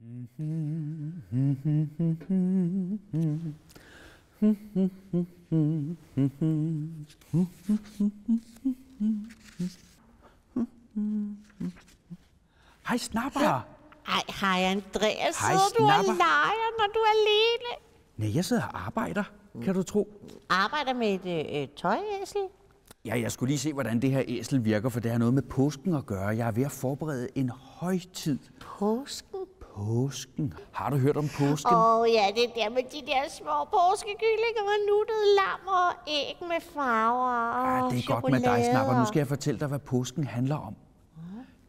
Hej, snapper! Ej, hej Andreas, Hej, sidder du og snapper. leger, når du er alene? Nej, jeg sidder og arbejder, kan du tro. Arbejder med et øh, øh, tøjæsel? Ja, jeg skulle lige se, hvordan det her æsel virker, for det har noget med påsken at gøre. Jeg er ved at forberede en højtid. Påsken? Påsken. Har du hørt om påsken? Åh oh, ja, det er der med de der små påskekyllinger og nuttede lam og æg med farver og Ja, det er godt med dig, Snapper. Nu skal jeg fortælle dig, hvad påsken handler om.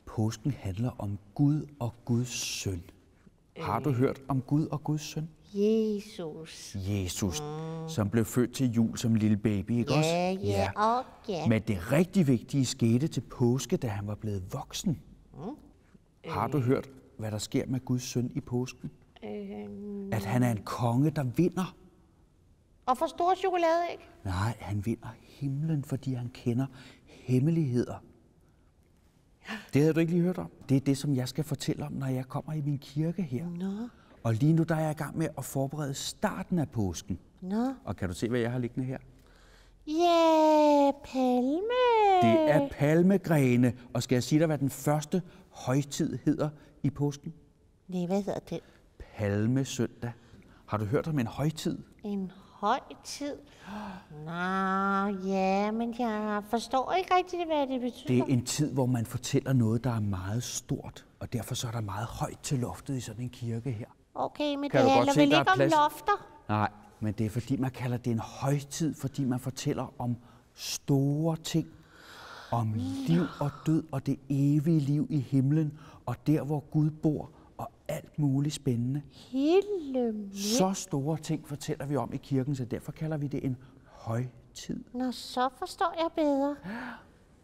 Påsken handler om Gud og Guds søn. Har du hørt om Gud og Guds søn? Jesus. Jesus, som blev født til jul som lille baby, ikke også? Ja, ja, og ja. Men det rigtig vigtige skete til påske, da han var blevet voksen. Har du hørt, hvad der sker med Guds søn i påsken? At han er en konge, der vinder. Og for store chokoladeæg? Nej, han vinder himlen, fordi han kender hemmeligheder. Det havde du ikke lige hørt om. Det er det, som jeg skal fortælle om, når jeg kommer i min kirke her. Nå, Og lige nu der er jeg i gang med at forberede starten af påsken. nå. Og kan du se, hvad jeg har liggende her? Ja, palme. Det er palmegrene. Og skal jeg sige dig, hvad den første højtid hedder i påsken? Nej, hvad hedder det? Palmesøndag. Har du hørt om en højtid? En højtid? Nå, ja, men jeg forstår ikke rigtigt, hvad det betyder. Det er en tid, hvor man fortæller noget, der er meget stort. Og derfor så er der meget højt til loftet i sådan en kirke her. Okay, men Kan det handler vel ikke om lofter? Nej, men det er fordi, man kalder det en højtid, fordi man fortæller om store ting. Om liv og død og det evige liv i himlen, og der, hvor Gud bor, og alt muligt spændende. Hele Så store ting fortæller vi om i kirken, så derfor kalder vi det en højtid. Nå, så forstår jeg bedre.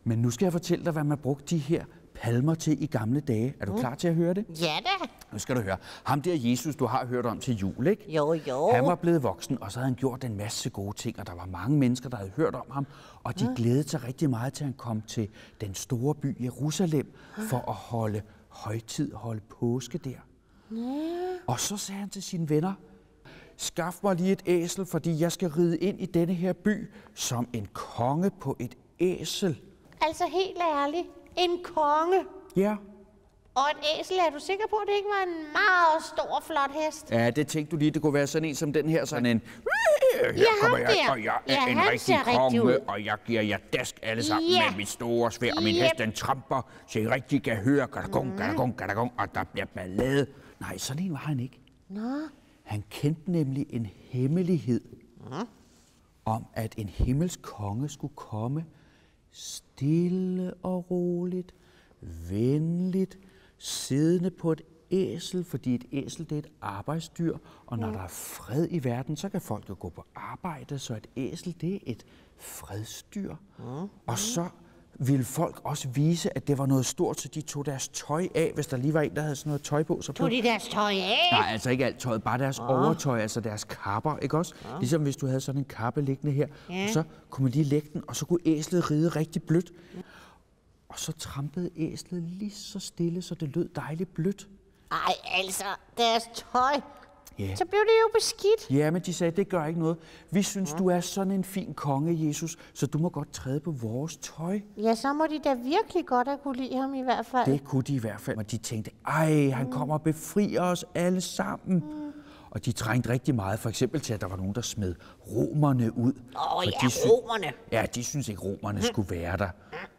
Men nu skal jeg fortælle dig, hvad man brugte de her palmer til i gamle dage. Er du klar til at høre det? Ja da. Nu skal du høre. Ham der Jesus, du har hørt om til jul, ikke? Jo, jo. Han var blevet voksen, og så havde han gjort en masse gode ting, og der var mange mennesker, der havde hørt om ham, og de glædede sig rigtig meget til, at han kom til den store by Jerusalem for at holde højtid, holde påske der. Og så sagde han til sine venner, skaff mig lige et æsel, fordi jeg skal ride ind i denne her by som en konge på et æsel. Altså helt ærligt. En konge. Ja, Og en æsel, er du sikker på, at det ikke var en meget stor, flot hest? Ja, det tænkte du lige, det kunne være sådan en som den her, sådan en... Her Ja, kommer jeg, der. og jeg er Ja, en rigtig rigtig konge, ud. og jeg giver jer dask alle sammen Ja. med mit store svær, og min Yep. hest den tramper, så I rigtig kan høre, gadagong, gadagong, gadagong, og der bliver ballade. Nej, sådan en var han ikke. Nå. Han kendte nemlig en hemmelighed om, at en himmelsk konge skulle komme stille og roligt, venligt, siddende på et æsel, fordi et æsel det er et arbejdsdyr, og når der er fred i verden, så kan folk jo gå på arbejde, så et æsel det er et fredsdyr. Og så ville folk også vise, at det var noget stort, så de tog deres tøj af, hvis der lige var en, der havde sådan noget tøj på. Så Tog de deres tøj af? Nej, altså ikke alt tøjet, bare deres overtøj, altså deres kapper, ikke også? Ligesom hvis du havde sådan en kappe liggende her, Ja. så kunne man lige lægge den, og så kunne æslet ride rigtig blødt. Og så trampede æslet lige så stille, så det lød dejligt blødt. Ej, altså, deres tøj. Ja. Så blev det jo beskidt. Ja, men de sagde, det gør ikke noget. Vi synes, du er sådan en fin konge, Jesus, så du må godt træde på vores tøj. Ja, så må de da virkelig godt have kunne lide ham i hvert fald. Det kunne de i hvert fald. Og de tænkte, ej, han kommer og befrier os alle sammen. Og de trængte rigtig meget, for eksempel til, at der var nogen, der smed romerne ud. Åh, For ja, de sy- romerne. Ja, de synes ikke, romerne skulle være der.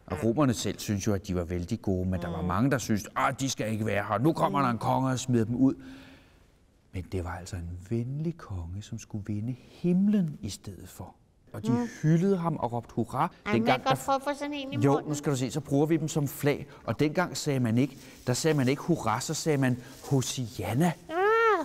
Og romerne selv synes jo, at de var vældig gode, men der var mange, der synes, at de skal ikke være her. Nu kommer der en konge og smider dem ud. Men det var altså en venlig konge, som skulle vinde himlen i stedet for. Og de hyldede ham og råbte hurra. Ej, må jeg dengang, godt der få, få sådan en i jo, nu skal du se, så bruger vi dem som flag. Og dengang sagde man ikke, der sagde man ikke hurra, så sagde man Hosianna. Ah,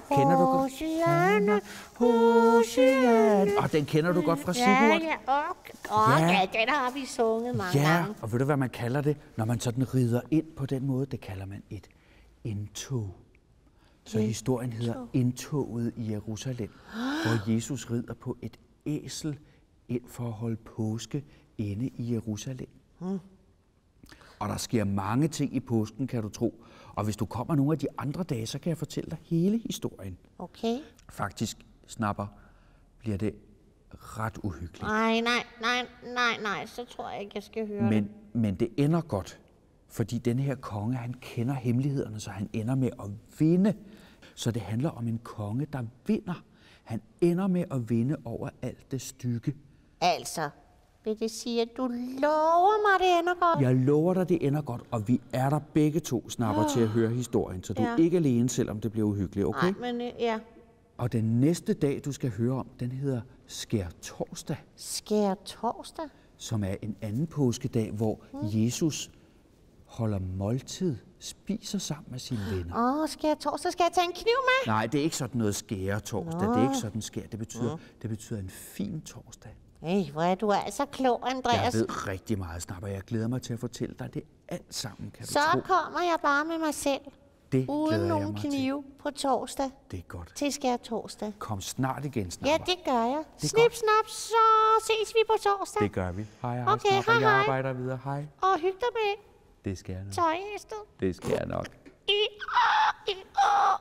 Kender du? Hosianna, Hosianna. Og den kender du godt fra Ja, Sigurd? ja, okay. Åh, Ja. ja, den har vi sunget mange Ja, gange. og ved du, hvad man kalder det, når man sådan rider ind på den måde? Det kalder man et indtog. Så historien hedder Indtoget i Jerusalem, hvor Jesus rider på et æsel ind for at holde påske inde i Jerusalem. Og der sker mange ting i påsken, kan du tro. Og hvis du kommer nogle af de andre dage, så kan jeg fortælle dig hele historien. Okay. Faktisk, snapper, bliver det ret uhyggeligt. Nej, nej, nej, nej, nej, så tror jeg ikke, jeg skal høre det. Men, men det ender godt, fordi den her konge, han kender hemmelighederne, så han ender med at vinde. Så det handler om en konge, der vinder. Han ender med at vinde over alt det stykke. Altså, vil det sige, at du lover mig, det ender godt? Jeg lover dig, det ender godt, og vi er der begge to snapper til at høre historien, så du er Ja. ikke alene, selvom det bliver uhyggeligt, okay? Nej, men øh, ja. Og den næste dag, du skal høre om, den hedder Skær Torsdag, Skær torsdag? som er en anden påskedag, hvor Jesus holder måltid, spiser sammen med sine venner. Åh, oh, skær torsdag. Skal jeg tage en kniv med? Nej, det er ikke sådan noget skære torsdag. Det er ikke sådan skær. Det betyder, det betyder en fin torsdag. Ej, hvor er du altså klog, Jeg Andreas. ved rigtig meget og jeg glæder mig til at fortælle dig det alt sammen, kan Så du tro. kommer jeg bare med mig selv. Det Uden jeg nogen mig til. knive på torsdag Det er godt. til skær torsdag. Kom snart igen, Ja, snapper. det gør jeg. er Snip, godt. snap, så ses vi på torsdag. det gør vi. Hej, hej, Okay, snapper. hej, Jeg hej. arbejder videre. Hej. Og hyg dig med Det skal jeg nok. tøjhæstet. Det skal jeg nok. Åh, i, åh.